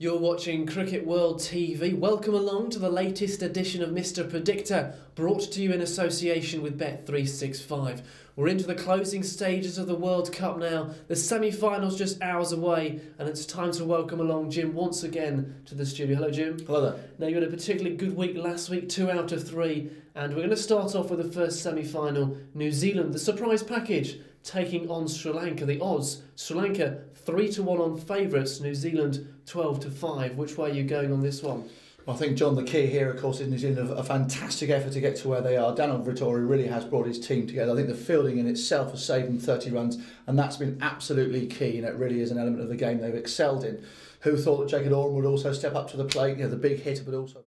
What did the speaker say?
You're watching Cricket World TV. Welcome along to the latest edition of Mr. Predictor, brought to you in association with Bet365. We're into the closing stages of the World Cup now. The semi finals just hours away, and it's time to welcome along Jim once again to the studio. Hello, Jim. Hello there. Now, you had a particularly good week last week, two out of three, and we're going to start off with the first semi final New Zealand, the surprise package taking on Sri Lanka. The odds Sri Lanka 3 to 1 on favourites, New Zealand 12 to 5. Which way are you going on this one? I think, John, the key here, of course, is in a, a fantastic effort to get to where they are. Daniel Vittori really has brought his team together. I think the fielding in itself has saved them 30 runs, and that's been absolutely key, and it really is an element of the game they've excelled in. Who thought that Jacob Oram would also step up to the plate, you know, the big hitter, but also...